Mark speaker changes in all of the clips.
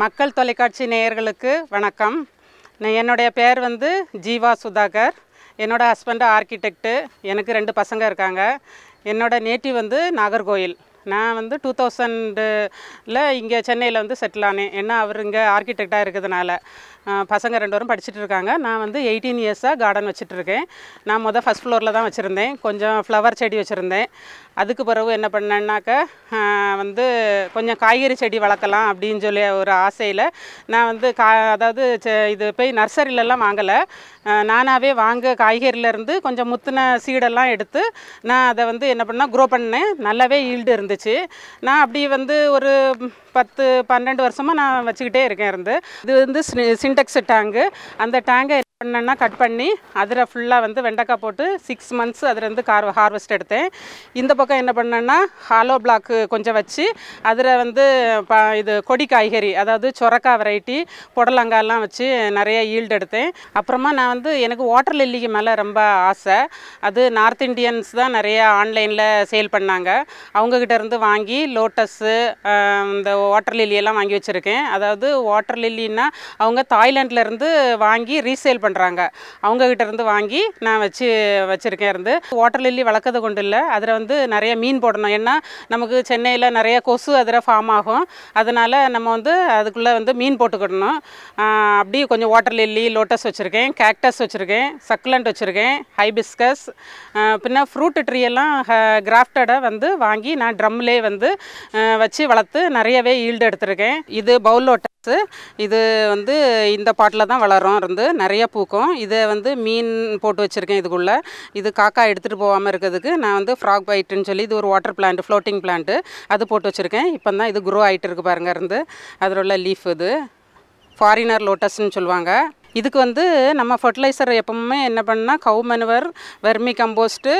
Speaker 1: மக்கள் தொலைக்காட்சி நேயர்களுக்கு வணக்கம். என்னுடைய பேர் வந்து ஜீவா சுதாகர். என்னோடய ஹஸ்பண்ட் ஆர்கிடெக்டு எனக்கு ரெண்டு பசங்க இருக்காங்க. என்னோட நேட்டிவ் வந்து நாகர்கோயில் நான் வந்து டூ தௌசண்டில் இங்கே சென்னையில் வந்து செட்டில் ஆனேன். ஏன்னா அவர் இங்கே ஆர்கிடெக்டாக இருக்கிறதுனால. பசங்க ரெண்டு பேரும் படிச்சுட்டு இருக்காங்க. நான் வந்து எயிட்டீன் இயர்ஸாக கார்டன் வச்சுட்ருக்கேன் நான் மொதல் ஃபஸ்ட் ஃப்ளோரில் தான் வச்சுருந்தேன். கொஞ்சம் ஃப்ளவர் செடி வச்சுருந்தேன். அதுக்கு பிறகு என்ன பண்ணேன்னாக்க வந்து கொஞ்சம் காய்கறி செடி வளர்க்கலாம் அப்படின்னு சொல்லி ஒரு ஆசையில் நான் வந்து கா அதாவது இது போய் நர்சரியிலலாம் வாங்கலை. நானாகவே வாங்க காய்கறியிலேருந்து கொஞ்சம் முத்தின சீடெல்லாம் எடுத்து நான் அதை வந்து என்ன பண்ணால் க்ரோ பண்ணேன். நல்லாவே ஈல்டு இருந்துச்சு. நான் அப்படி வந்து ஒரு பத்து பன்னெண்டு வருஷமாக நான் வச்சுக்கிட்டே இருக்கேன் இருந்து. இது வந்து சின்டெக்ஸ் டேங்கு அந்த டேங்கை பண்ணேன்னா கட் பண்ணி அதில் ஃபுல்லாக வந்து வெண்டைக்காய் போட்டு சிக்ஸ் மந்த்ஸ் அதுலேருந்து கார் ஹார்வெஸ்ட் எடுத்தேன். இந்த பக்கம் என்ன பண்ணேன்னா ஹாலோ பிளாக்கு கொஞ்சம் வச்சு அதில் வந்து ப இது கொடி காய்கறி அதாவது சொரக்காய் வெரைட்டி புடலங்காய்லாம் வச்சு நிறைய ஈல்டு எடுத்தேன். அப்புறமா நான் வந்து எனக்கு வாட்டர் லில்லிக்கு மேலே ரொம்ப ஆசை. அது நார்த் இந்தியன்ஸ் தான் நிறைய ஆன்லைனில் சேல் பண்ணாங்க. அவங்கக்கிட்ட இருந்து வாங்கி லோட்டஸ்ஸு இந்த வாட்டர் லில்லியெல்லாம் வாங்கி வச்சுருக்கேன். அதாவது வாட்டர் லில்லின்னா அவங்க தாய்லாண்ட்லேருந்து வாங்கி ரீசேல் பண்ணுறாங்க அவங்கக்கிட்ட இருந்து வாங்கி நான் வச்சு வச்சுருக்கேன் இருந்து. வாட்டர் லில்லி வளர்க்கறது கொண்டு இல்லை. அதில் வந்து நிறைய மீன் போடணும். ஏன்னா நமக்கு சென்னையில் நிறைய கொசு அதில் ஃபார்ம் ஆகும். அதனால் நம்ம வந்து அதுக்குள்ளே வந்து மீன் போட்டுக்கிடணும். அப்படி அப்படியே கொஞ்சம் வாட்டர் லில்லி லோட்டஸ் வச்சுருக்கேன். கேக்டஸ் வச்சுருக்கேன். சக்குலண்ட் வச்சுருக்கேன். ஹைபிஸ்கஸ் பின்ன ஃப்ரூட் ட்ரீ எல்லாம் கிராஃப்டடை வந்து வாங்கி நான் ட்ரம்லே வந்து வச்சு வளர்த்து நிறையவே ஈல்டு எடுத்திருக்கேன். இது பவுல் ரோஸு இது வந்து இந்த பாட்டில் தான் வளரும் இருந்து நிறைய பூக்கும். இதை வந்து மீன் போட்டு வச்சுருக்கேன் இதுக்குள்ளே. இது காக்கா எடுத்துகிட்டு போகாமல் இருக்கிறதுக்கு நான் வந்து ஃப்ராக் பைட்டுன்னு சொல்லி இது ஒரு வாட்டர் பிளான்ட் ஃப்ளோட்டிங் பிளான்ட்டு அது போட்டு வச்சுருக்கேன். இப்போ தான் இது குரோ ஆகிட்டு இருக்கு பாருங்க இருந்து. அதில் உள்ள லீஃப் இது. ஃபாரினர் லோட்டஸ்ன்னு சொல்லுவாங்க. இதுக்கு வந்து நம்ம ஃபர்டிலைசர் எப்பவுமே என்ன பண்ணால் cow manure vermi compost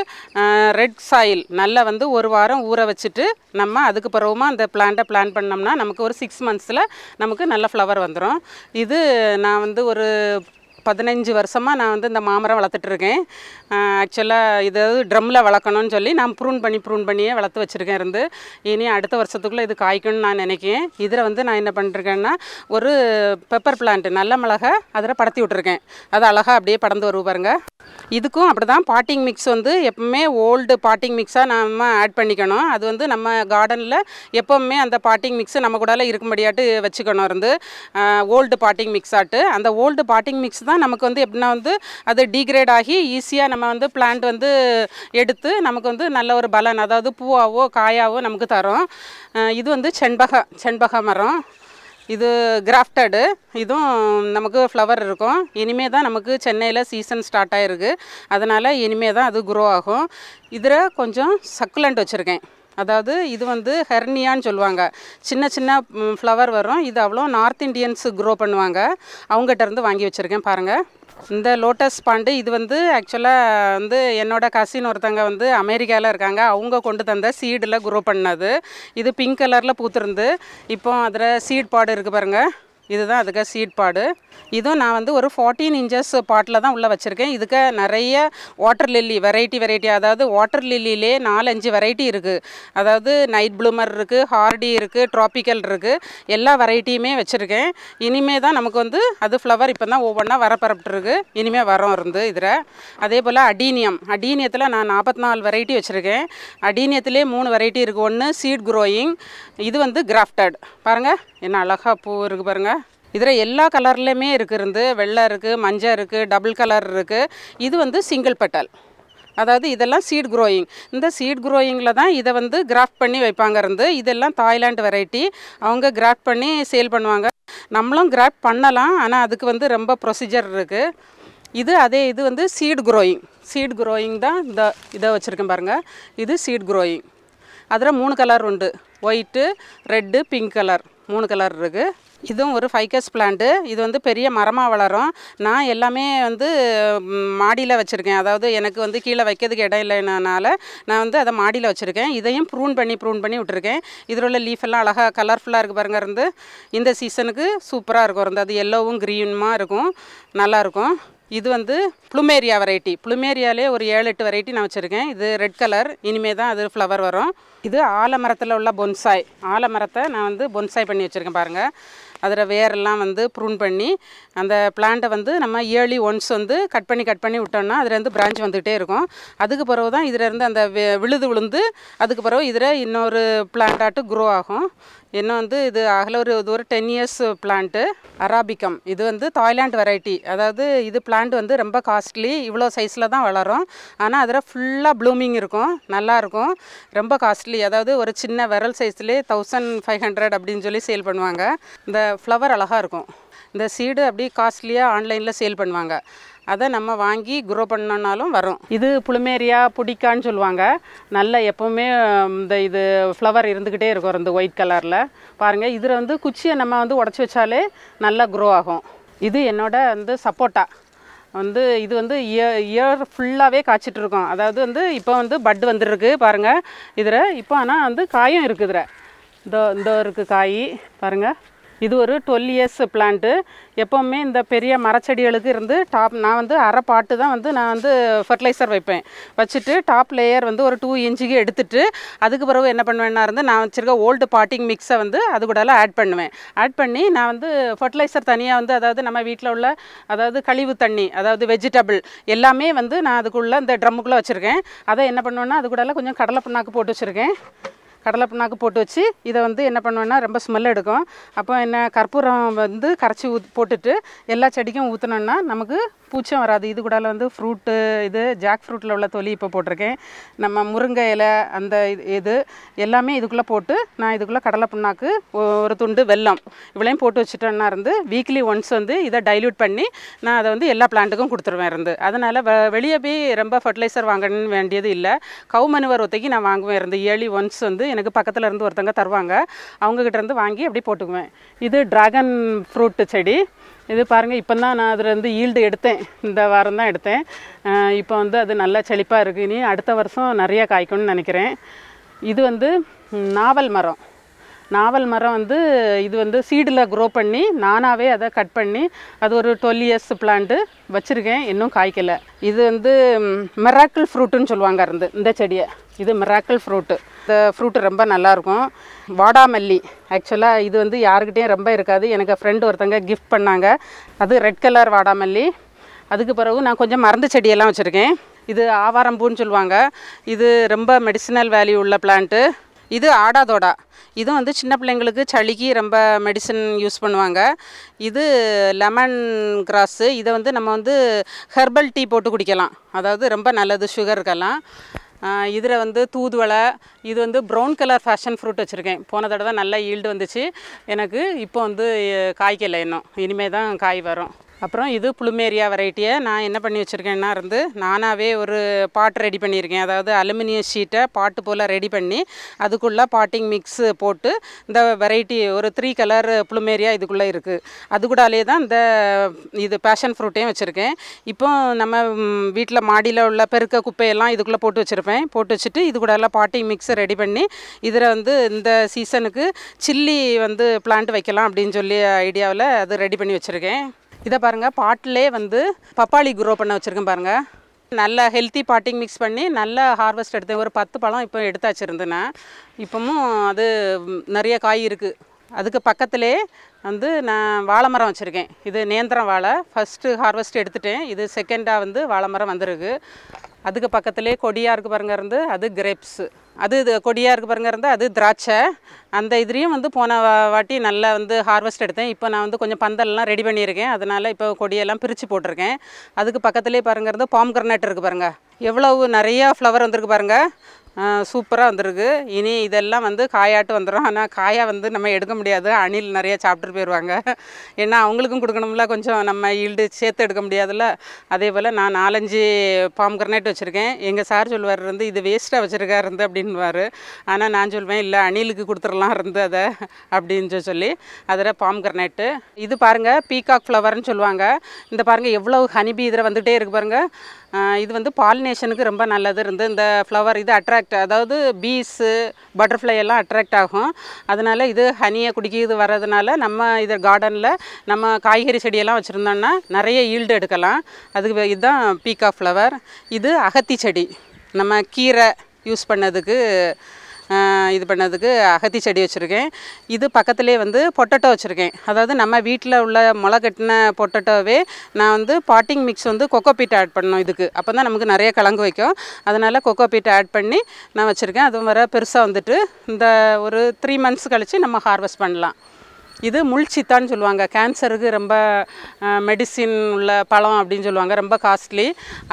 Speaker 1: red soil நல்லா வந்து ஒரு வாரம் ஊற வச்சுட்டு நம்ம அதுக்கு பிறகுமா அந்த பிளான்ட்டை பிளான் பண்ணோம்னா நமக்கு ஒரு சிக்ஸ் மந்த்ஸில் நமக்கு நல்ல ஃப்ளவர் வந்துடும் இது நான் வந்து ஒரு பதினஞ்சு வருஷமாக நான் வந்து இந்த மாமரம் வளர்த்துட்டு இருக்கேன் ஆக்சுவலாக இது ட்ரம்மில் வளர்க்கணும்னு சொல்லி நான் ப்ரூன் பண்ணி ப்ரூன் பண்ணியே வளர்த்து வச்சுருக்கேன் இருந்து. இனி அடுத்த வருஷத்துக்குள்ளே இது காய்க்கணும்னு நான் நினைக்கிறேன். இதில் வந்து நான் என்ன பண்ணிருக்கேன்னா ஒரு பெப்பர் பிளான்ட்டு நல்ல மிளகை அதில் படத்தி விட்ருக்கேன் அது அழகாக அப்படியே படந்து வருவு பாருங்கள் இதுக்கும் அப்படி தான் பாட்டிங் மிக்ஸ் வந்து எப்பவுமே ஓல்டு பாட்டிங் மிக்ஸாக நம்ம ஆட் பண்ணிக்கணும். அது வந்து நம்ம கார்டனில் எப்போவுமே அந்த பாட்டிங் மிக்ஸை நம்ம கூட இருக்கும்படியாட்டு வச்சுக்கணும் இருந்து. ஓல்டு பாட்டிங் மிக்ஸ் ஆட்டு. அந்த ஓல்டு பாட்டிங் மிக்ஸ் தான் நமக்கு வந்து எப்படின்னா வந்து அது டீக்ரேட் ஆகி ஈஸியாக நம்ம வந்து பிளான்ட் வந்து எடுத்து நமக்கு வந்து நல்ல ஒரு பலன் அதாவது பூவாவோ காயாவோ நமக்கு தரும். இது வந்து செண்பக செண்பக மரம். இது கிராஃப்டடு இதுவும் நமக்கு ஃப்ளவர் இருக்கும். இனிமே தான் நமக்கு சென்னையில் சீசன் ஸ்டார்ட் ஆகிருக்கு அதனால் இனிமே தான் அது குரோ ஆகும். இதில் கொஞ்சம் சக்குலண்ட் வச்சுருக்கேன். அதாவது இது வந்து ஹெர்னியான்னு சொல்லுவாங்க. சின்ன சின்ன ஃப்ளவர் வரும். இது அவ்வளோ நார்த் இண்டியன்ஸ் க்ரோ பண்ணுவாங்க. அவங்ககிட்ட இருந்து வாங்கி வச்சுருக்கேன். பாருங்கள் இந்த லோட்டஸ் பாண்டு இது வந்து ஆக்சுவலாக வந்து என்னோடய கசின் ஒருத்தங்க வந்து அமெரிக்காவில் இருக்காங்க. அவங்க கொண்டு தந்த சீடில் குரோ பண்ணது. இது பிங்க் கலரில் பூத்துருந்து இப்போ அதில் சீட் பாடு இருக்குது பாருங்கள் இதுதான் அதுக்கு சீட் பாடு இதுவும் நான் வந்து ஒரு ஃபார்ட்டீன் இன்ச்சஸ் பாட்டில் தான் உள்ளே வச்சுருக்கேன். இதுக்கு நிறைய வாட்டர் லில்லி வெரைட்டி வெரைட்டி அதாவது வாட்டர் லில்லிலே நாலஞ்சு வெரைட்டி இருக்குது அதாவது நைட் ப்ளூமர் இருக்குது ஹார்டி இருக்குது ட்ராபிக்கல் இருக்குது எல்லா வெரைட்டியுமே வச்சுருக்கேன். இனிமே தான் நமக்கு வந்து அது ஃப்ளவர் இப்போ தான் ஒவ்வொன்றா வர பரப்பிட்டுருக்கு இனிமே வரம் இருந்து இதில். அதே போல் அடீனியம். அடீனியத்தில் நான் நாற்பத்தி நாலு வெரைட்டி வச்சுருக்கேன். அடீனியத்திலே மூணு வெரைட்டி இருக்குது ஒன்று சீட் க்ரோயிங் இது வந்து கிராஃப்டட் பாருங்கள் என்ன அழகாக பூ இருக்குது பாருங்கள் இதில் எல்லா கலர்லேயுமே இருக்குது இருந்து வெள்ளை இருக்குது மஞ்சள் இருக்குது டபுள் கலர் இருக்குது இது வந்து சிங்கிள் பெட்டல் அதாவது இதெல்லாம் சீட் க்ரோயிங் இந்த சீட் க்ரோயிங்கில் தான் இதை வந்து கிராஃப்ட் பண்ணி வைப்பாங்க இருந்து இதெல்லாம் தாய்லாந்து வெரைட்டி அவங்க கிராஃப்ட் பண்ணி சேல் பண்ணுவாங்க. நம்மளும் கிராஃப்ட் பண்ணலாம் ஆனால் அதுக்கு வந்து ரொம்ப ப்ரொசீஜர் இருக்குது இது அதே இது வந்து சீட் க்ரோயிங் சீட் க்ரோயிங் தான் இந்த இதை வச்சுருக்கேன் பாருங்கள் இது சீட் க்ரோயிங் அதில் மூணு கலர் உண்டு. ஒயிட்டு ரெட்டு பிங்க் கலர் மூணு கலர் இருக்குது இதுவும் ஒரு ஃபைக்கஸ் பிளான்ட்டு இது வந்து பெரிய மரமாக வளரும். நான் எல்லாமே வந்து மாடியில் வச்சுருக்கேன். அதாவது எனக்கு வந்து கீழே வைக்கிறதுக்கு இடம் இல்லைனால நான் வந்து அதை மாடியில் வச்சுருக்கேன். இதையும் ப்ரூன் பண்ணி ப்ரூன் பண்ணி விட்டுருக்கேன். இதில் உள்ள லீஃப் எல்லாம் அழகாக கலர்ஃபுல்லாக இருக்குது பாருங்க இருந்து. இந்த சீசனுக்கு சூப்பராக இருக்கும். இருந்து அது எல்லோவும் க்ரீனுமா இருக்கும். நல்லாயிருக்கும் இது வந்து ப்ளுமேரியா வெரைட்டி ப்ளுமேரியாலே ஒரு ஏழு எட்டு வெரைட்டி நான் வச்சுருக்கேன். இது ரெட் கலர் இனிமே தான் அது ஃப்ளவர் வரும். இது ஆலமரத்தில் உள்ள பொன்சாய் ஆலமரத்தை நான் வந்து பொன்சாய் பண்ணி வச்சுருக்கேன் பாருங்கள் அதில் வேரெல்லாம் வந்து ப்ரூன் பண்ணி அந்த பிளான்ட்டை வந்து நம்ம இயர்லி ஒன்ஸ் வந்து கட் பண்ணி கட் பண்ணி விட்டோம்னா அதுலேருந்து பிரான்ச் வந்துகிட்டே இருக்கும். அதுக்கு பிறகு தான் இதிலேருந்து அந்த விழுது விழுந்து அதுக்கு பிறகு இதில் இன்னொரு பிளான்ட்டாட்டு க்ரோ ஆகும். இன்னும் வந்து இது அகல ஒரு இது ஒரு டென் இயர்ஸ் பிளான்ட்டு அராபிகம் இது வந்து தாய்லாண்ட் வெரைட்டி அதாவது இது பிளான்ட் வந்து ரொம்ப காஸ்ட்லி இவ்வளோ சைஸில் தான் வளரும். ஆனால் அதில் ஃபுல்லாக ப்ளூமிங் இருக்கும். நல்லாயிருக்கும் ரொம்ப காஸ்ட்லி அதாவது ஒரு சின்ன விரல் சைஸ்லேயே தௌசண்ட் ஃபைவ் ஹண்ட்ரட் அப்படின்னு சொல்லி சேல் பண்ணுவாங்க. இந்த ஃப்ளவர் அழகாக இருக்கும். இந்த சீடு அப்படியே காஸ்ட்லியாக ஆன்லைனில் சேல் பண்ணுவாங்க. அதை நம்ம வாங்கி குரோ பண்ணோன்னாலும் வரும். இது புளுமேரியா புடிக்கான்னு சொல்லுவாங்க. நல்ல எப்போவுமே இந்த இது ஃப்ளவர் இருந்துக்கிட்டே இருக்கும். இந்த ஒயிட் கலரில் பாருங்கள் இதில் வந்து குச்சியை நம்ம வந்து உடச்சி வச்சாலே நல்லா குரோ ஆகும். இது என்னோட வந்து சப்போட்டா. வந்து இது வந்து இயர் இயர் ஃபுல்லாகவே காய்ச்சிட்டு இருக்கோம். அதாவது வந்து இப்போ வந்து பட் வந்துருக்கு பாருங்கள் இதில் இப்போ ஆனால் வந்து காயும் இருக்குது இதில். இதோ இந்த இருக்குது காய் பாருங்கள் இது ஒரு டுவெல் இயர்ஸ் பிளான்ட்டு எப்போவுமே இந்த பெரிய மரச்செடிகளுக்கு இருந்து டாப் நான் வந்து அரை பாட்டு தான் வந்து நான் வந்து ஃபர்டிலைசர் வைப்பேன். வச்சுட்டு டாப் லேயர் வந்து ஒரு டூ இன்ச்சுக்கு எடுத்துட்டு அதுக்கு பிறகு என்ன பண்ணுவேன்னா இருந்து நான் வச்சுருக்க ஓல்டு பாட்டிங் மிக்ஸை வந்து அது கூடலாம் ஆட் பண்ணுவேன். ஆட் பண்ணி நான் வந்து ஃபர்டிலைசர் தனியாக வந்து அதாவது நம்ம வீட்டில் உள்ள அதாவது கழிவு தண்ணி அதாவது வெஜிடபிள் எல்லாமே வந்து நான் அதுக்குள்ளே இந்த ட்ரம்முக்குள்ளே வச்சுருக்கேன். அதை என்ன பண்ணுவேன்னா அது கூடலாம் கொஞ்சம் கடலை புண்ணாக்கு போட்டு வச்சுருக்கேன். கடலை புண்ணாக்கு போட்டு வச்சு இதை வந்து என்ன பண்ணுவேன்னா ரொம்ப ஸ்மெல் எடுக்கும். அப்போ என்ன கற்பூரம் வந்து கரைச்சி ஊத் போட்டுட்டு எல்லா செடிக்கும் ஊற்றினோன்னா நமக்கு பூச்சம் வராது. இது கூட வந்து ஃப்ரூட்டு இது ஜாக் ஃப்ரூட்டில் உள்ள தொலி இப்போ போட்டிருக்கேன். நம்ம முருங்கை இலை அந்த இது இது எல்லாமே இதுக்குள்ளே போட்டு நான் இதுக்குள்ளே கடலை புண்ணாக்கு ஒ- ஒரு துண்டு வெல்லம் இவ்வளையும் போட்டு வச்சுட்டேன்னா இருந்து வீக்லி ஒன்ஸ் வந்து இதை டைல்யூட் பண்ணி நான் அதை வந்து எல்லா பிளான்ட்டுக்கும் கொடுத்துருவேன் இருந்து. அதனால் வெ வெளியே போய் ரொம்ப ஃபர்டிலைசர் வாங்கணும்னு வேண்டியது இல்லை. கவு மனுவர் ஒத்தைக்கு நான் வாங்குவேன் இருந்து. இயர்லி ஒன்ஸ் வந்து எனக்கு பக்கத்தில் இருந்து ஒருத்தங்க தருவாங்க. அவங்கக்கிட்ட இருந்து வாங்கி அப்படி போட்டுக்குவேன். இது டிராகன் ஃப்ரூட்டு செடி. இது பாருங்கள் இப்போ தான் நான் அதில் இருந்து ஈல்டு எடுத்தேன். இந்த வாரம் தான் எடுத்தேன். இப்போ வந்து அது நல்லா செழிப்பாக இருக்குது இனி அடுத்த வருஷம் நிறைய காய்க்கும்னு நினைக்கிறேன். இது வந்து நாவல் மரம். நாவல் மரம் வந்து இது வந்து சீடில் க்ரோ பண்ணி நானாகவே அதை கட் பண்ணி அது ஒரு டுவெல் இயர்ஸ் பிளான்ட்டு வச்சுருக்கேன். இன்னும் காய்க்கலை. இது வந்து மெராக்கிள் ஃப்ரூட்டுன்னு சொல்லுவாங்க இருந்து இந்த செடியை. இது மெராக்கிள் ஃப்ரூட்டு இந்த ஃப்ரூட்டு ரொம்ப நல்லாயிருக்கும் வாடாமல்லி ஆக்சுவலாக இது வந்து யாருக்கிட்டேயும் ரொம்ப இருக்காது. எனக்கு ஃப்ரெண்டு ஒருத்தங்க கிஃப்ட் பண்ணாங்க. அது ரெட் கலர் வாடாமல்லி. அதுக்கு பிறகு நான் கொஞ்சம் மருந்து செடியெல்லாம் வச்சுருக்கேன். இது ஆவாரம்பூன்னு சொல்லுவாங்க. இது ரொம்ப மெடிசினல் வேல்யூ உள்ள பிளான்ட்டு இது ஆடாதோடா இதுவும் வந்து சின்ன பிள்ளைங்களுக்கு சளிக்கு ரொம்ப மெடிசன் யூஸ் பண்ணுவாங்க. இது லெமன் கிராஸு இதை வந்து நம்ம வந்து ஹெர்பல் டீ போட்டு குடிக்கலாம். அதாவது ரொம்ப நல்லது சுகருக்கெல்லாம் இதில் வந்து தூதுவளை இது வந்து ப்ரௌன் கலர் ஃபேஷன் ஃப்ரூட் வச்சுருக்கேன். போன தடவை நல்ல ஈல்டு வந்துச்சு. எனக்கு இப்போ வந்து காய்க்கலை இன்னும். இனிமேல் தான் காய் வரும். அப்புறம் இது புளுமேரியா வெரைட்டியை நான் என்ன பண்ணி வச்சுருக்கேன்னா இருந்து நானாகவே ஒரு பாட் ரெடி பண்ணியிருக்கேன். அதாவது அலுமினியம் ஷீட்டை பாட்டு போல் ரெடி பண்ணி அதுக்குள்ளே பாட்டிங் மிக்ஸு போட்டு இந்த வெரைட்டி ஒரு த்ரீ கலர் புளுமேரியா இதுக்குள்ளே இருக்குது அது கூடாலே தான் இந்த இது பேஷன் ஃப்ரூட்டையும் வச்சுருக்கேன். இப்போ நம்ம வீட்டில் மாடியில் உள்ள பெருக்க குப்பையெல்லாம் இதுக்குள்ளே போட்டு வச்சுருப்பேன். போட்டு வச்சுட்டு இது கூடலாம் பாட்டிங் மிக்ஸை ரெடி பண்ணி இதில் வந்து இந்த சீசனுக்கு சில்லி வந்து பிளான்ட் வைக்கலாம் அப்படின்னு சொல்லி ஐடியாவில் அது ரெடி பண்ணி வச்சுருக்கேன். இதை பாருங்கள் பாட்டிலே வந்து பப்பாளி குரோ பண்ண வச்சுருக்கேன் பாருங்கள் நல்ல ஹெல்த்தி பாட்டிங் மிக்ஸ் பண்ணி நல்ல ஹார்வெஸ்ட் எடுத்தேன் ஒரு பத்து பழம் இப்போ எடுத்தாச்சு இருந்தேன் இப்போவும் அது நிறைய காய் இருக்குது அதுக்கு பக்கத்திலே வந்து நான் வாழை மரம் வச்சுருக்கேன். இது நேந்திரம் வாழை. ஃபஸ்ட்டு ஹார்வெஸ்ட் எடுத்துட்டேன். இது செகண்டாக வந்து வாழை மரம் வந்திருக்கு. அதுக்கு பக்கத்திலே கொடியாக இருக்குது பாருங்க இருந்து அது கிரேப்ஸு அது இது கொடியாக இருக்குது பாருங்க இருந்து அது திராட்சை. அந்த இதுலேயும் வந்து போன வாட்டி நல்லா வந்து ஹார்வெஸ்ட் எடுத்தேன். இப்போ நான் வந்து கொஞ்சம் பந்தல்லாம் ரெடி பண்ணியிருக்கேன். அதனால் இப்போ கொடியெல்லாம் பிரித்து போட்டிருக்கேன். அதுக்கு பக்கத்துலேயே பாருங்க இருந்து பாம் கர்னட் இருக்குது பாருங்க. எவ்வளவு நிறையா ஃப்ளவர் வந்திருக்கு பாருங்கள் சூப்பராக வந்திருக்கு. இனி இதெல்லாம் வந்து காயாட்டு வந்துடும் ஆனால் காயாக வந்து நம்ம எடுக்க முடியாது. அணில் நிறைய சாப்பிட்டுட்டு போயிடுவாங்க ஏன்னா அவங்களுக்கும் கொடுக்கணும்ல. கொஞ்சம் நம்ம ஈல்டு சேர்த்து எடுக்க முடியாதுல்ல. அதே போல் நான் நாலஞ்சு பாம் கர்னேட் வச்சுருக்கேன். எங்கள் சார் சொல்லுவார் இருந்து இது வேஸ்ட்டாக வச்சுருக்கா இருந்து அப்படின்வார் ஆனால் நான் சொல்வேன் இல்லை அணிலுக்கு கொடுத்துடலாம் இருந்து அதை அப்படின்னு சொல்லி அதில் பாம் கர்னேட்டு. இது பாருங்கள் பீகாக் ஃப்ளவர்னு சொல்லுவாங்க. இந்த பாருங்கள் எவ்வளோ ஹனிபி இதில் வந்துகிட்டே இருக்கு பாருங்கள் இது வந்து பாலினேஷனுக்கு ரொம்ப நல்லது. இருந்து இந்த ஃப்ளவர் இது அட்ராக்ட் அதாவது பீஸு பட்டர்ஃப்ளை எல்லாம் அட்ராக்ட் ஆகும். அதனால இது ஹனியை குடிக்கிறது வர்றதுனால நம்ம இது கார்டனில் நம்ம காய்கறி செடியெல்லாம் வச்சுருந்தோம்னா நிறைய ஈல்டு எடுக்கலாம். அதுக்கு இதுதான் பீக்கா ஃப்ளவர் இது அகத்தி செடி. நம்ம கீரை யூஸ் பண்ணதுக்கு இது பண்ணதுக்கு அகத்தி செடி வச்சுருக்கேன். இது பக்கத்துலேயே வந்து பொட்டட்டோ வச்சுருக்கேன். அதாவது நம்ம வீட்டில் உள்ள முளை கட்டின பொட்டட்டோவே நான் வந்து பாட்டிங் மிக்ஸ் வந்து கொக்கோ பீட் ஆட் பண்ணோம் இதுக்கு. அப்போ தான் நமக்கு நிறைய கிழங்கு வைக்கும். அதனால் கொக்கோ பீட் ஆட் பண்ணி நான் வச்சுருக்கேன். அதுவும் வர பெருசாக வந்துட்டு இந்த ஒரு த்ரீ மந்த்ஸ் கழித்து நம்ம ஹார்வெஸ்ட் பண்ணலாம். இது முள்சித்தான்னு சொல்லுவாங்க. கேன்சருக்கு ரொம்ப மெடிசின் உள்ள பழம் அப்படின்னு சொல்லுவாங்க. ரொம்ப காஸ்ட்லி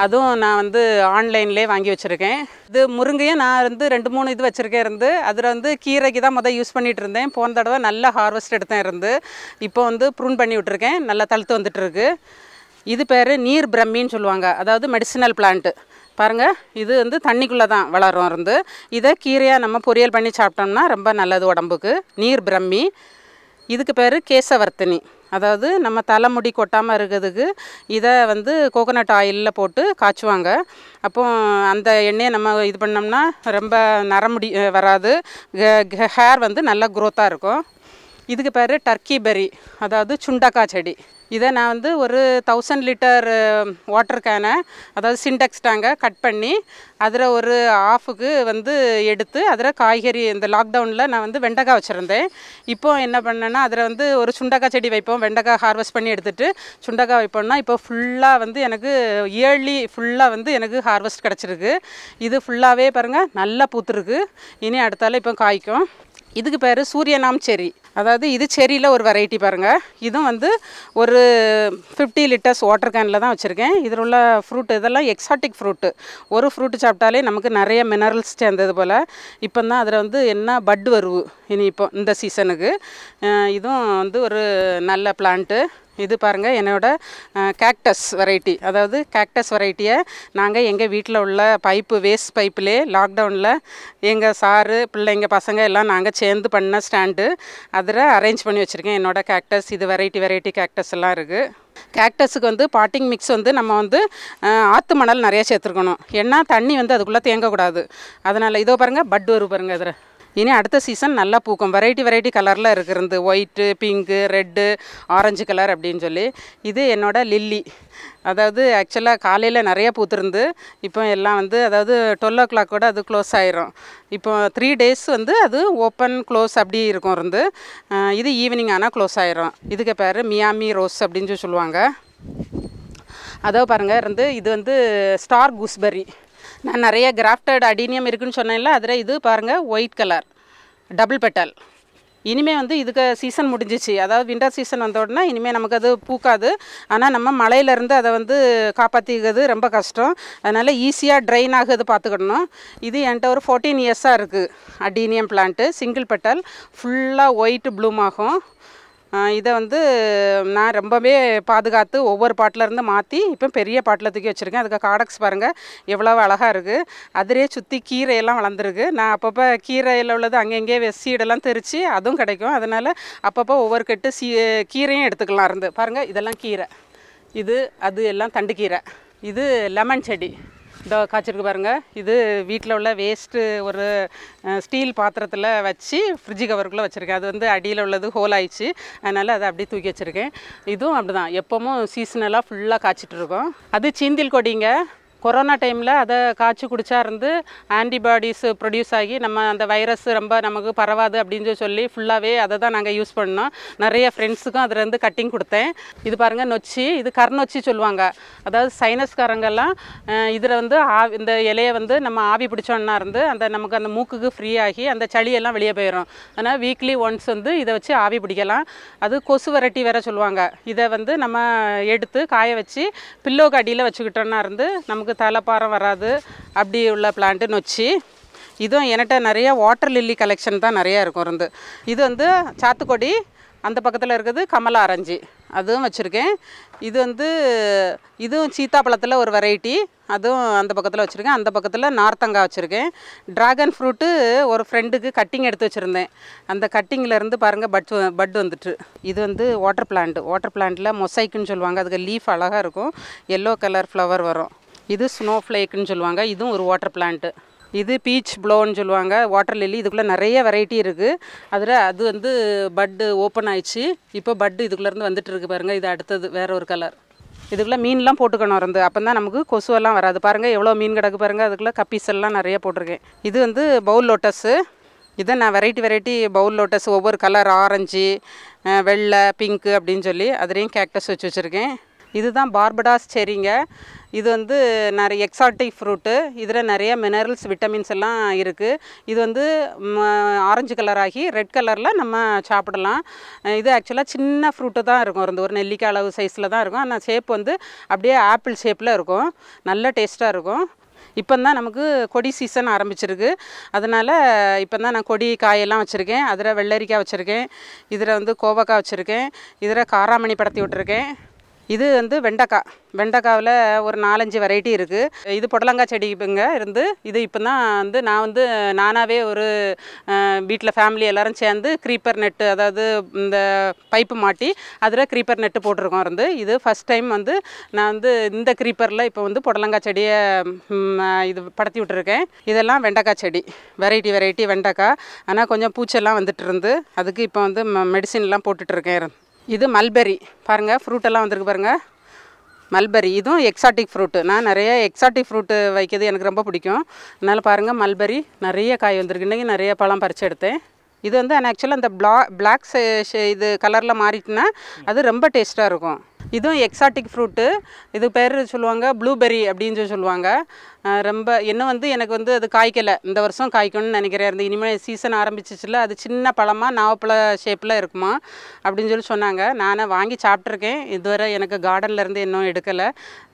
Speaker 1: அதுவும் நான் வந்து ஆன்லைன்லேயே வாங்கி வச்சுருக்கேன். இது முருங்கையும் நான் வந்து ரெண்டு மூணு இது வச்சுருக்கேன் இருந்து அதில் வந்து கீரைக்கு தான் முதல் யூஸ் பண்ணிகிட்டு இருந்தேன். போன தடவை நல்ல ஹார்வெஸ்ட் எடுத்தேன் இருந்து. இப்போ வந்து ப்ரூன் பண்ணி விட்டுருக்கேன். நல்லா தழுத்து வந்துட்டுருக்கு இது பேர் நீர் பிரம்மின்னு சொல்லுவாங்க. அதாவது மெடிசினல் பிளான்ட்டு பாருங்கள் இது வந்து தண்ணிக்குள்ளே தான் வளரும் இருந்து. இதை கீரையாக நம்ம பொரியல் பண்ணி சாப்பிட்டோம்னா ரொம்ப நல்லது உடம்புக்கு. நீர் பிரம்மி இதுக்கு பேர் கேசவர்த்தினி. அதாவது நம்ம தலைமுடி கொட்டாமல் இருக்கிறதுக்கு இதை வந்து கோகோனட் ஆயிலில் போட்டு காய்ச்சுவாங்க. அப்போ அந்த எண்ணெயை நம்ம இது பண்ணோம்னா ரொம்ப நரமுடி வராது. ஹேர் வந்து நல்லா க்ரோத்தாக இருக்கும். இதுக்கு பேர் டர்க்கி பெரி அதாவது சுண்டக்காய் செடி. இதை நான் வந்து ஒரு தௌசண்ட் லிட்டர் வாட்டர் கேனை அதாவது சின்டெக்ஸ் டேங்கை கட் பண்ணி அதில் ஒரு ஆஃபுக்கு வந்து எடுத்து அதில் காய்கறி இந்த லாக்டவுனில் நான் வந்து வெண்டைக்காய் வச்சுருந்தேன். இப்போ என்ன பண்ணேன்னா அதில் வந்து ஒரு சுண்டக்காய் செடி வைப்போம். வெண்டைக்காய் ஹார்வெஸ்ட் பண்ணி எடுத்துகிட்டு சுண்டக்காய் வைப்போம்னா இப்போ ஃபுல்லாக வந்து எனக்கு இயர்லி ஃபுல்லாக வந்து எனக்கு ஹார்வெஸ்ட் கிடச்சிருக்கு. இது ஃபுல்லாகவே பாருங்கள் நல்லா பூத்துருக்கு. இனி அடுத்தால இப்போ காய்க்கும். இதுக்கு பேர் சூரியநாம் செரி அதாவது இது செரியில் ஒரு வெரைட்டி பாருங்கள் இதுவும் வந்து ஒரு ஃபிஃப்டி லிட்டர்ஸ் வாட்டர் கேனில் தான் வச்சுருக்கேன். இதில் உள்ள ஃப்ரூட் இதெல்லாம் எக்ஸாட்டிக் ஃப்ரூட்டு ஒரு ஃப்ரூட்டு சாப்பிட்டாலே நமக்கு நிறைய மினரல்ஸ் சேர்ந்தது போல். இப்போ தான் அதில் வந்து என்ன பட் வருவு. இனி இப்போ இந்த சீசனுக்கு இதுவும் வந்து ஒரு நல்ல பிளான்ட்டு இது பாருங்கள் என்னோடய கேக்டஸ் வெரைட்டி அதாவது கேக்டஸ் வெரைட்டியை நாங்கள் எங்கள் வீட்டில் உள்ள பைப்பு வேஸ்ட் பைப்புலே லாக்டவுனில் எங்கள் சாரு பிள்ளைங்க பசங்க எல்லாம் நாங்கள் சேர்ந்து பண்ண ஸ்டாண்டு அதில் அரேஞ்ச் பண்ணி வச்சுருக்கேன். என்னோடய கேக்டஸ் இது வெரைட்டி வெரைட்டி கேக்டஸ் எல்லாம் இருக்குது கேக்டஸுக்கு வந்து பாட்டிங் மிக்ஸ் வந்து நம்ம வந்து ஆற்று மணல் நிறையா சேர்த்துருக்கணும். ஏன்னா தண்ணி வந்து அதுக்குள்ளே தேங்கக்கூடாது. அதனால் இதோ பாருங்கள் பட் வரும் பாருங்கள் அதில் இனி அடுத்த சீசன் நல்லா பூக்கும். வெரைட்டி வெரைட்டி கலரில் இருக்கிறது. White pink red orange colour அப்படின்னு சொல்லி. இது என்னோட லில்லி அதாவது ஆக்சுவலாக காலையில் நிறைய பூத்துருந்து இப்போ எல்லாம் வந்து அதாவது டுவெல் ஓ கிளாக் கூட அது க்ளோஸ் ஆயிரும். இப்போ த்ரீ டேஸ் வந்து அது ஓப்பன் க்ளோஸ் அப்படி இருக்கும் இருந்து. இது ஈவினிங் ஆனால் க்ளோஸ் ஆயிரும். இதுக்கு பேர் மியாமி ரோஸ் அப்படின்னு சொல்லி சொல்லுவாங்க. அதோ பாருங்கள் இருந்து இது வந்து ஸ்டார் கூஸ்பெரி நான் நிறைய கிராஃப்டட் அடீனியம் இருக்குதுன்னு சொன்னேன்ல அதில் இது பாருங்கள் ஒயிட் கலர் டபுள் பெட்டல் இனிமே வந்து இதுக்கு சீசன் முடிஞ்சிச்சு. அதாவது விண்டர் சீசன் வந்த உடனே இனிமேல் நமக்கு அது பூக்காது. ஆனால் நம்ம மழையிலேருந்து அதை வந்து காப்பாற்றிக்கிறது ரொம்ப கஷ்டம். அதனால் ஈஸியாக ட்ரைன் ஆகுது பார்த்துக்கணும். இது என்கிட்ட ஒரு ஃபோர்டீன் இயர்ஸாக இருக்குது அடீனியம் பிளான்ட்டு சிங்கிள் பெட்டல் ஃபுல்லாக ஒயிட் ப்ளூம் ஆகும். இதை வந்து நான் ரொம்பவே பாதுகாத்து ஒவ்வொரு பாட்டிலருந்து மாற்றி இப்போ பெரிய பாட்டில் தூக்கி வச்சுருக்கேன். அதுக்கு காடக்ஸ் பாருங்கள் எவ்வளோ அழகாக இருக்குது அதிலே சுற்றி கீரையெல்லாம் வளர்ந்துருக்கு. நான் அப்பப்போ கீரையில் உள்ளது அங்கங்கே சீடெல்லாம் தெரித்து அதுவும் கிடைக்கும். அதனால் அப்பப்போ ஒவ்வொரு கட்டு சீ கீரையும் எடுத்துக்கலாம் இருந்து. பாருங்கள் இதெல்லாம் கீரை. இது அது எல்லாம் தண்டு கீரை. இது லெமன் செடி. இதோ காய்ச்சிருக்கு பாருங்கள் இது வீட்டில் உள்ள வேஸ்ட்டு ஒரு ஸ்டீல் பாத்திரத்தில் வச்சு ஃப்ரிட்ஜு கவருக்குள்ளே வச்சுருக்கேன். அது வந்து அடியில் உள்ளது ஹோல் ஆயிடுச்சு. அதனால் அதை அப்படியே தூக்கி வச்சுருக்கேன். இதுவும் அப்படி தான் எப்போவும் சீசனலாக ஃபுல்லாக காய்ச்சிட்டு இருக்கோம். அது சீந்தில் கொடிங்க. கொரோனா டைமில் அதை காய்ச்சி குடிச்சா இருந்து ஆன்டிபாடிஸ் ப்ரொடியூஸ் ஆகி நம்ம அந்த வைரஸ் ரொம்ப நமக்கு பரவாது அப்படின்னு சொல்லி ஃபுல்லாகவே அதை தான் நாங்கள் யூஸ் பண்ணோம். நிறைய ஃப்ரெண்ட்ஸுக்கும் அதுலேருந்து கட்டிங் கொடுத்தேன். இது பாருங்கள் நொச்சி. இது கர்நொச்சி சொல்லுவாங்க. அதாவது சைனஸ்காரங்கெல்லாம் இதில் வந்து ஆவி இந்த இலையை வந்து நம்ம ஆவி பிடிச்சோன்னா இருந்து அந்த நமக்கு அந்த மூக்குக்கு ஃப்ரீ ஆகி அந்த சளியெல்லாம் வெளியே போயிடும் ஆனால் வீக்லி ஒன்ஸ் வந்து இதை வச்சு ஆவி பிடிக்கலாம். அது கொசு வரட்டி வேற சொல்லுவாங்க. இதை வந்து நம்ம எடுத்து காய வச்சு பில்லோக்கு அடியில் வச்சுக்கிட்டோன்னா இருந்து நமக்கு தலைப்பாரம் வராது. அப்படி உள்ள பிளான்ட்டு நொச்சி இதுவும் என்கிட்ட நிறைய வாட்டர் லில்லி கலெக்ஷன் தான் நிறையா இருக்கும் இருந்து. இது வந்து சாத்துக்கொடி அந்த பக்கத்தில் இருக்குது கமலா ஆரஞ்சு. அதுவும் வச்சுருக்கேன். இது வந்து இதுவும் சீத்தாப்பழத்தில் ஒரு வெரைட்டி அதுவும் அந்த பக்கத்தில் வச்சுருக்கேன். அந்த பக்கத்தில் நார்த்தங்காய் வச்சுருக்கேன். ட்ராகன் ஃப்ரூட்டு ஒரு ஃப்ரெண்டுக்கு கட்டிங் எடுத்து வச்சுருந்தேன். அந்த கட்டிங்கில் இருந்து பாருங்கள் பட் பட் வந்துட்டு. இது வந்து வாட்டர் பிளான்ட் வாட்டர் பிளான்ட்டில் மொசைக்குன்னு சொல்லுவாங்க. அதுக்கு லீஃப் அழகாக இருக்கும். எல்லோ கலர் ஃப்ளவர் வரும். இது ஸ்னோ ஃப்ளேக்குன்னு சொல்லுவாங்க. இதுவும் ஒரு வாட்டர் பிளான்ட்டு இது பீச் ப்ளோன்னு சொல்லுவாங்க. வாட்டர் லில்லி இதுக்குள்ளே நிறைய வெரைட்டி இருக்குது அதில் அது வந்து பட்டு ஓப்பன் ஆயிடுச்சு. இப்போ பட்டு இதுக்குள்ளேருந்து வந்துட்டு இருக்கு பாருங்கள் இது அடுத்தது வேற ஒரு கலர் இதுக்குள்ளே மீன்லாம் போட்டுக்கணும் இருந்து அப்போ தான் நமக்கு கொசுவெல்லாம் வராது. பாருங்கள் எவ்வளோ மீன் கிடக்கு பாருங்கள் அதுக்குள்ளே கப்பீஸ் எல்லாம் நிறைய போட்டிருக்கேன். இது வந்து பவுல் லோட்டஸு இதை நான் வெரைட்டி வெரைட்டி பவுல் லோட்டஸ் ஒவ்வொரு கலர் ஆரஞ்சு வெள்ளை பிங்க்கு அப்படின்னு சொல்லி அதுலேயும் கேக்டஸ் வச்சு வச்சுருக்கேன். இதுதான் பார்படாஸ் செரிங்க. இது வந்து நிறைய எக்ஸாட்டிக் ஃப்ரூட்டு. இதில் நிறைய மினரல்ஸ் விட்டமின்ஸ் எல்லாம் இருக்குது இது வந்து ஆரஞ்சு கலர் ஆகி ரெட் கலரில் நம்ம சாப்பிடலாம். இது ஆக்சுவலாக சின்ன ஃப்ரூட்டு தான் இருக்கும். இந்த ஒரு நெல்லிக்காய் அளவு சைஸில் தான் இருக்கும். ஆனால் ஷேப் வந்து அப்படியே ஆப்பிள் ஷேப்பில் இருக்கும். நல்ல டேஸ்ட்டாக இருக்கும். இப்போ தான் நமக்கு கொடி சீசன் ஆரம்பிச்சிருக்கு. அதனால் இப்போ தான் நான் கொடி காயெல்லாம் வச்சுருக்கேன். அதில் வெள்ளரிக்காய் வச்சுருக்கேன். இதில் வந்து கோவக்காய் வச்சுருக்கேன். இதில் காராமணி படத்தி விட்டுருக்கேன். இது வந்து வெண்டைக்காய் வெண்டைக்காவில் ஒரு நாலஞ்சு வெரைட்டி இருக்குது இது புடலங்காய் செடிங்க இருந்து இது இப்போ தான் வந்து நான் வந்து நானாகவே ஒரு வீட்டில் ஃபேமிலி எல்லாரும் சேர்ந்து க்ரீப்பர் நெட்டு அதாவது இந்த பைப்பு மாட்டி அதில் க்ரீப்பர் நெட்டு போட்டிருக்கோம். இருந்து இது ஃபஸ்ட் டைம் வந்து நான் வந்து இந்த க்ரீப்பரில் இப்போ வந்து புடலங்காய் செடியை இது படத்தி விட்டுருக்கேன். இதெல்லாம் வெண்டைக்காய் செடி. வெரைட்டி வெரைட்டி வெண்டைக்காய். ஆனால் கொஞ்சம் பூச்செல்லாம் வந்துட்டு இருந்து அதுக்கு இப்போ வந்து மெடிசின்லாம் போட்டுட்ருக்கேன் இது மல்பெரி பாருங்கள் ஃப்ரூட்டெல்லாம் வந்திருக்கு பாருங்கள் மல்பெரி இதுவும் எக்ஸாட்டிக் ஃப்ரூட்டு நான் நிறைய எக்ஸாட்டிக் ஃப்ரூட்டு வைக்கிறது எனக்கு ரொம்ப பிடிக்கும். அதனால் பாருங்கள் மல்பெரி நிறைய காய் வந்திருக்கு. இன்றைக்கி நிறைய பழம் பறித்து எடுத்தேன். இது வந்து ஆனால் ஆக்சுவலாக அந்த பிளா பிளாக் இது கலரில் மாறிட்டுனா அது ரொம்ப டேஸ்ட்டாக இருக்கும். இதுவும் எக்ஸாட்டிக் ஃப்ரூட்டு இது பேர் சொல்லுவாங்க ப்ளூபெர்ரி அப்படின்னு சொல்லி சொல்லுவாங்க. ரொம்ப இன்னும் வந்து எனக்கு வந்து அது காய்க்கலை. இந்த வருஷம் காய்க்கணும்னு நினைக்கிறேன். இருந்து இனிமேல் சீசன் ஆரம்பிச்சிச்சுல அது சின்ன பழமாக நாவப்பழ ஷேப்பில் இருக்குமா அப்படின்னு சொல்லி சொன்னாங்க. நானே வாங்கி சாப்பிட்ருக்கேன் இதுவரை எனக்கு கார்டன்லேருந்து இருந்து இன்னும் எடுக்கலை.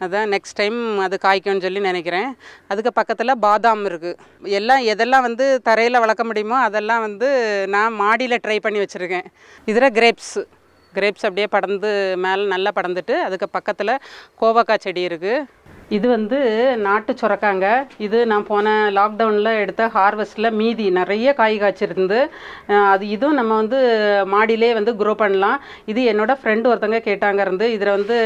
Speaker 1: அதான் நெக்ஸ்ட் டைம் அது காய்க்கும்னு சொல்லி நினைக்கிறேன். அதுக்கு பக்கத்தில் பாதாம் இருக்குது எல்லாம் எதெல்லாம் வந்து தரையில் வளர்க்க முடியுமோ அதெல்லாம் வந்து நான் மாடியில் ட்ரை பண்ணி வச்சுருக்கேன். இதில் கிரேப்ஸு கிரேப்ஸ் அப்படியே படர்ந்து மேலே நல்லா படர்ந்துட்டு அதுக்கு பக்கத்தில் கோவக்காய் செடி இருக்குது இது வந்து நாட்டு சுரக்காங்க. இது நான் போன லாக்டவுனில் எடுத்த ஹார்வெஸ்ட்டில் மீதி நிறைய காய் காய்ச்சிருந்து அது இதுவும் நம்ம வந்து மாடியிலே வந்து குரோ பண்ணலாம். இது என்னோடய ஃப்ரெண்டு ஒருத்தங்க கேட்டாங்க இருந்து இதில் வந்து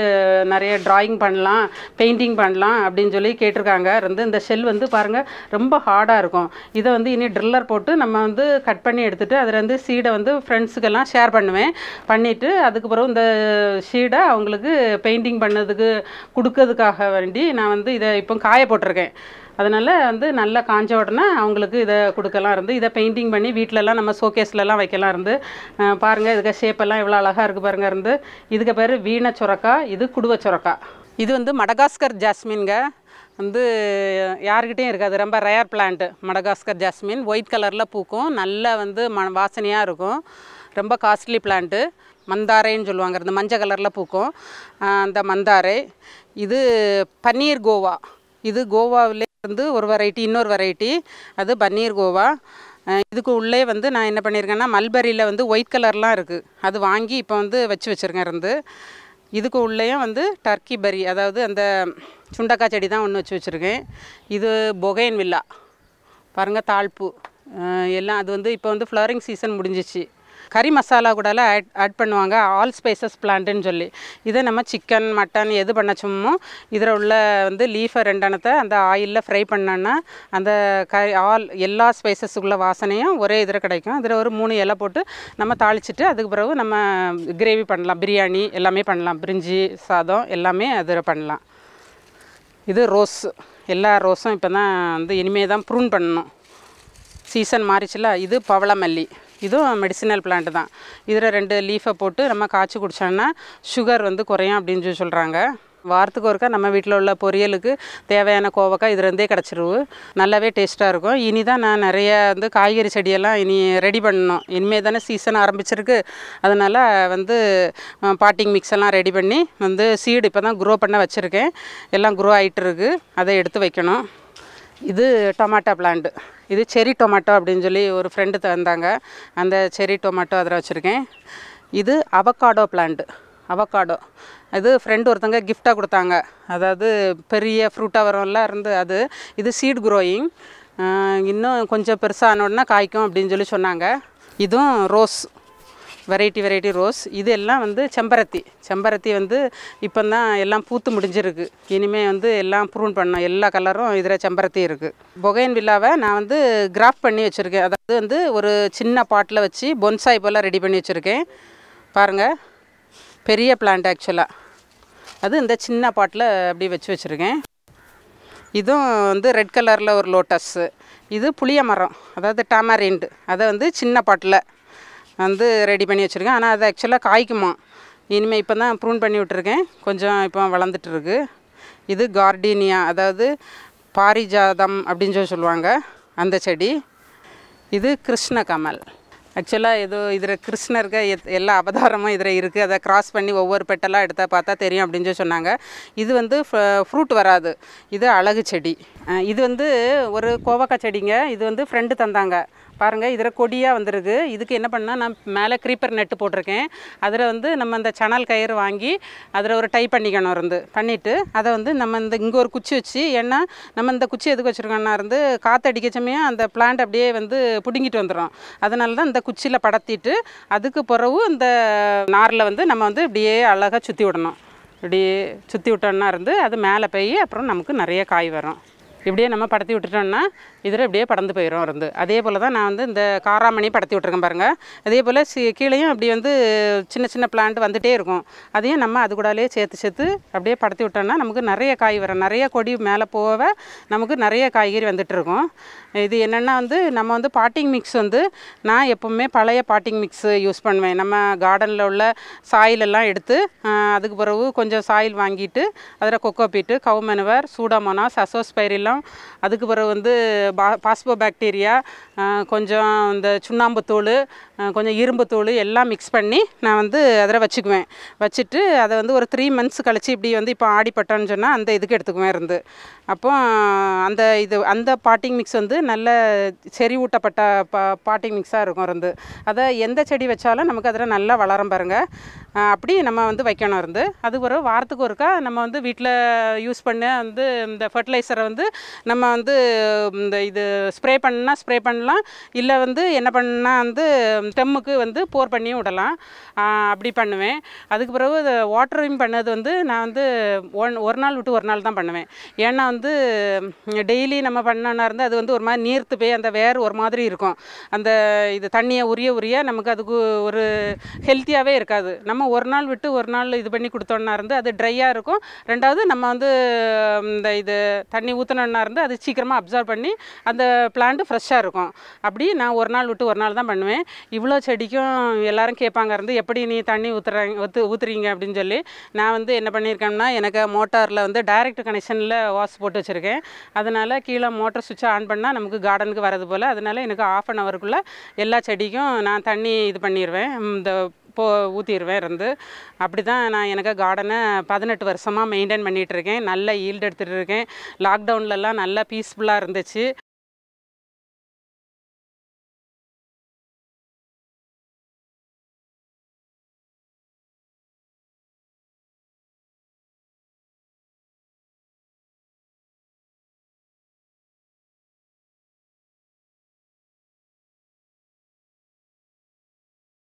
Speaker 1: நிறைய ட்ராயிங் பண்ணலாம் பெயிண்டிங் பண்ணலாம் அப்படின்னு சொல்லி கேட்டிருக்காங்க. இருந்து இந்த ஷெல் வந்து பாருங்கள் ரொம்ப ஹார்டாக இருக்கும். இதை வந்து இனி ட்ரில்லர் போட்டு நம்ம வந்து கட் பண்ணி எடுத்துகிட்டு அதில் வந்து சீடை வந்து ஃப்ரெண்ட்ஸுக்கெல்லாம் ஷேர் பண்ணுவேன். பண்ணிவிட்டு அதுக்கு பிறகு இந்த ஷீடை அவங்களுக்கு பெயிண்டிங் பண்ணதுக்கு கொடுக்கறதுக்காக வேண்டி நான் வந்து இதை இப்போ காய போட்டிருக்கேன். அதனால் வந்து நல்லா காஞ்ச உடனே அவங்களுக்கு இதை கொடுக்கலாம் இருந்து இதை பெயிண்டிங் பண்ணி வீட்டிலலாம் நம்ம ஷோகேஸ்லலாம் வைக்கலாம் இருந்து பாருங்கள் இதுக்கு ஷேப்பெல்லாம் எவ்வளோ அழகாக இருக்குது பாருங்க இருந்து. இதுக்கு பேர் வீண சுரக்கா இது குடுவ சுரக்கா. இது வந்து மடகாஸ்கர் ஜாஸ்மின்ங்க. வந்து யாருக்கிட்டேயும் இருக்காது ரொம்ப rare plant Madagascar jasmine. White கலரில் பூக்கும். நல்லா வந்து ம வாசனையாக இருக்கும். ரொம்ப காஸ்ட்லி பிளான்ட்டு மந்தாரைன்னு சொல்லுவாங்க இந்த மஞ்சள் கலரில் பூக்கும். அந்த மந்தாரை. இது பன்னீர் கோவா. இது கோவாவிலே வந்து ஒரு வெரைட்டி இன்னொரு வெரைட்டி அது பன்னீர் கோவா. இதுக்கு உள்ளே வந்து நான் என்ன பண்ணியிருக்கேன்னா மல்பரியில் வந்து ஒயிட் கலர்லாம் இருக்குது அது வாங்கி இப்போ வந்து வச்சு வச்சுருக்கேன் இருந்து. இதுக்கு உள்ளேயும் வந்து டர்க்கி பரி அதாவது அந்த சுண்டக்காய் செடி தான் ஒன்று வச்சு வச்சுருக்கேன். இது பொகைன் வில்லா பாருங்கள் தாழ்ப்பு எல்லாம் அது வந்து இப்போ வந்து ஃப்ளவரிங் சீசன் முடிஞ்சிச்சு. கறி மசாலா கூடலாம் ஆட் ஆட் பண்ணுவாங்க. ஆல் ஸ்பைசஸ் பிளான்ட்டுன்னு சொல்லி. இதை நம்ம சிக்கன் மட்டன் எது பண்ண சும்மோ இதில் உள்ள வந்து லீஃபை ரெண்டெண்ணத்தை அந்த ஆயிலில் ஃப்ரை பண்ணோன்னா அந்த க ஆல் எல்லா ஸ்பைசஸுக்குள்ள வாசனையும் ஒரே இதில் கிடைக்கும். இதில் ஒரு மூணு இலை போட்டு நம்ம தாளிச்சிட்டு அதுக்கு பிறகு நம்ம கிரேவி பண்ணலாம். பிரியாணி எல்லாமே பண்ணலாம். பிரிஞ்சி சாதம் எல்லாமே அதில் பண்ணலாம். இது ரோஸ். எல்லா ரோஸும் இப்போ தான் வந்து இனிமே தான் ப்ரூன் பண்ணணும். சீசன் மாறிச்சுல இது பவளமல்லி. இதுவும் மெடிசினல் பிளான்ட் தான். இதில் ரெண்டு லீஃபை போட்டு நம்ம காய்ச்சி குடித்தோம்னா சுகர் வந்து குறையும் அப்படின்னு சொல்லி சொல்கிறாங்க வாரத்துக்கு ஒருக்கா நம்ம வீட்டில் உள்ள பொரியலுக்கு தேவையான கோவக்காய் இதுலேருந்தே கிடச்சிருவு நல்லாவே டேஸ்ட்டாக இருக்கும். இனி தான் நான் நிறைய வந்து காய்கறி செடியெல்லாம் இனி ரெடி பண்ணணும். இனிமேல் தானே சீசன் ஆரம்பிச்சிருக்கு. அதனால் வந்து பாட்டிங் மிக்ஸ் எல்லாம் ரெடி பண்ணி வந்து சீடு இப்போ தான் க்ரோ பண்ண வச்சுருக்கேன். எல்லாம் க்ரோ ஆகிட்டு இருக்குது அதை எடுத்து வைக்கணும். இது டொமாட்டோ பிளான்ட். இது செரி டொமாட்டோ அப்படின்னு சொல்லி ஒரு ஃப்ரெண்டு தந்தாங்க. அந்த செரி டொமாட்டோ அதில் வச்சுருக்கேன். இது அவக்காடோ பிளான்ட் அவக்காடோ இது ஃப்ரெண்டு ஒருத்தங்க கிஃப்டாக கொடுத்தாங்க. அதாவது பெரிய ஃப்ரூட்டாக வரும்ல இருந்து அது. இது சீட் க்ரோயிங் இன்னும் கொஞ்சம் பெருசாக ஆனோடனே காய்க்கும் அப்படின்னு சொல்லி சொன்னாங்க. இதுவும் ரோஸ் வெரைட்டி வெரைட்டி ரோஸ் இது எல்லாம் வந்து செம்பருத்தி. செம்பருத்தி வந்து இப்போ தான் எல்லாம் பூத்து முடிஞ்சிருக்கு. இனிமேல் வந்து எல்லாம் ப்ரூன் பண்ணோம் எல்லா கலரும் இதில் செம்பருத்தி இருக்குது பொகைன் வில்லாவை நான் வந்து கிராஃப்ட் பண்ணி வச்சுருக்கேன். அதாவது வந்து ஒரு சின்ன பாட்டில் வச்சு பொன்சாய் போல் ரெடி பண்ணி வச்சுருக்கேன். பாருங்கள் பெரிய பிளான்ட் ஆக்சுவலாக அது இந்த சின்ன பாட்டில் அப்படி வச்சு வச்சுருக்கேன். இதுவும் வந்து ரெட் கலரில் ஒரு லோட்டஸ்ஸு இது புளிய மரம். அதாவது டாமரிண்டு அதை வந்து சின்ன பாட்டில் வந்து ரெடி பண்ணி வச்சுருக்கேன். ஆனால் அது ஆக்சுவலாக காய்க்குமா. இனிமேல் இப்போ தான் ப்ரூன் பண்ணி விட்டுருக்கேன். கொஞ்சம் இப்போ வளர்ந்துட்டுருக்கு. இது கார்டீனியா அதாவது பாரிஜாதம் அப்படின்னு சொல்லி சொல்லுவாங்க. அந்த செடி. இது கிருஷ்ண கமல். ஆக்சுவலாக ஏதோ இதில் கிருஷ்ணருக்கு எத்- எல்லா அவதாரமும் இதில் இருக்குது அதை கிராஸ் பண்ணி ஒவ்வொரு பெட்டெல்லாம் எடுத்தால் பார்த்தா தெரியும் அப்படின்னு சொல்லி சொன்னாங்க. இது வந்து ஃப்ரூட் வராது. இது அழகு செடி. இது வந்து ஒரு கோவக்காய் செடிங்க. இது வந்து ஃப்ரெண்டு தந்தாங்க. பாருங்கள் இதில் கொடியாக வந்திருக்கு இதுக்கு என்ன பண்ணால் நான் மேலே க்ரீப்பர் நெட்டு போட்டிருக்கேன். அதில் வந்து நம்ம அந்த சணல் கயிறு வாங்கி அதில் ஒரு டை பண்ணிக்கணும் இருந்து. பண்ணிவிட்டு அதை வந்து நம்ம இந்த இங்கே ஒரு குச்சி வச்சு ஏன்னா நம்ம இந்த குச்சி எதுக்கு வச்சுருக்கோம்னா இருந்து காற்றடிக்க சமயம் அந்த பிளான்ட் அப்படியே வந்து பிடுங்கிட்டு வந்துடும் அதனால தான் இந்த குச்சியில் படத்திட்டு அதுக்கு பிறகு இந்த நாரில் வந்து நம்ம வந்து இப்படியே அழகாக சுற்றி விடணும். இப்படி சுற்றி விட்டோன்னா இருந்து அது மேலே போய் அப்புறம் நமக்கு நிறைய காய் வரும். இப்படியே நம்ம படத்தி விட்டுட்டோம்னா இதில் இப்படியே படந்து போயிடும் இருந்து. அதே போல் தான் நான் வந்து இந்த காராமணி படத்தி விட்ருக்கேன் பாருங்கள் அதே போல் சி கீழேயும் அப்படி வந்து சின்ன சின்ன பிளான்ட் வந்துகிட்டே இருக்கும். அதையும் நம்ம அது கூடாலே சேர்த்து சேர்த்து அப்படியே படத்தி விட்டோம்னா நமக்கு நிறைய காய் வரும். நிறைய கொடி மேலே போக நமக்கு நிறைய காய்கறி வந்துட்டு இருக்கும். இது என்னென்னா வந்து நம்ம வந்து பாட்டிங் மிக்ஸ் வந்து நான் எப்போவுமே பழைய பாட்டிங் மிக்ஸ் யூஸ் பண்ணுவேன். நம்ம கார்டனில் உள்ள சாயிலெல்லாம் எடுத்து அதுக்கு பிறகு கொஞ்சம் சாயில் வாங்கிட்டு அதில் cocopeat cow manure pseudomonas azospirillum அதுக்கு பிறகு வந்து பா பாஸ்போ பாக்டீரியா கொஞ்சம் இந்த சுண்ணாம்புத்தூள் ஆஹ், கொஞ்சம் இரும்புத்தூள் எல்லாம் மிக்ஸ் பண்ணி நான் வந்து அதில் வச்சுக்குவேன். வச்சுட்டு அதை வந்து ஒரு த்ரீ மந்த்ஸ் கழித்து இப்படி வந்து இப்போ ஆடிப்பட்டோன்னு சொன்னால் அந்த இதுக்கு எடுத்துக்குவேன் இருந்து. அப்போ அந்த இது அந்த பாட்டிங் மிக்ஸ் வந்து நல்ல செறிவூட்டப்பட்ட பா பாட்டிங் மிக்ஸாக இருக்கும் இருந்து. அதை எந்த செடி வச்சாலும் நமக்கு அதில் நல்லா வளரும் பாருங்கள் அப்படி நம்ம வந்து வைக்கணும் இருந்து. அது ஒரு வாரத்துக்கு ஒருக்கா நம்ம வந்து வீட்டில் யூஸ் பண்ண வந்து இந்த ஃபர்டிலைசரை வந்து நம்ம வந்து இந்த இது ஸ்ப்ரே பண்ணால் ஸ்ப்ரே பண்ணலாம். இல்லை வந்து என்ன பண்ணால் வந்து ஸ்டெம்முக்கு வந்து போர் பண்ணியும் விடலாம். அப்படி பண்ணுவேன். அதுக்கு பிறகு வாட்டரிங் பண்ணது வந்து நான் வந்து ஒன் ஒரு நாள் விட்டு ஒரு நாள் தான் பண்ணுவேன். ஏன்னா வந்து டெய்லி நம்ம பண்ணனா இருந்து அது வந்து ஒரு மாதிரி நீர்த்து போய் அந்த வேர் ஒரு மாதிரி இருக்கும். அந்த இது தண்ணியை உரிய உரிய நமக்கு அதுக்கு ஒரு ஹெல்த்தியாகவே இருக்காது. நம்ம ஒரு நாள் விட்டு ஒரு நாள் இது பண்ணி கொடுத்தோன்னா இருந்து அது ட்ரையாக இருக்கும். ரெண்டாவது நம்ம வந்து இந்த இது தண்ணி ஊற்றினோன்னா இருந்து அது சீக்கிரமாக அப்சர்வ் பண்ணி அந்த பிளான்ட்டு ஃப்ரெஷ்ஷாக இருக்கும். அப்படி நான் ஒரு நாள் விட்டு ஒரு நாள் தான் பண்ணுவேன். இவ்வளோ செடிக்கும் எல்லோரும் கேட்பாங்க இருந்து எப்படி நீ தண்ணி ஊற்றுறாங்க ஊற்று ஊற்றுறீங்க அப்படின்னு சொல்லி நான் வந்து என்ன பண்ணியிருக்கேன்னா எனக்கு மோட்டாரில் வந்து டைரக்ட் கனெக்ஷனில் வாஷ் போட்டு வச்சுருக்கேன். அதனால் கீழே மோட்டர் சுவிட்சை ஆன் பண்ணால் நமக்கு கார்டனுக்கு வரது போல். அதனால எனக்கு ஆஃப் அன் ஹவருக்குள்ளே எல்லா செடிக்கும் நான் தண்ணி இது பண்ணிடுவேன் இந்த போ ஊற்றிடுவேன் இருந்து. அப்படி தான் நான் எனக்கு கார்டனை பதினெட்டு வருஷமாக மெயின்டைன் பண்ணிகிட்ருக்கேன் நல்ல ஈல்டு எடுத்துகிட்டு இருக்கேன். லாக்டவுன்லலாம் நல்லா பீஸ்ஃபுல்லாக இருந்துச்சு.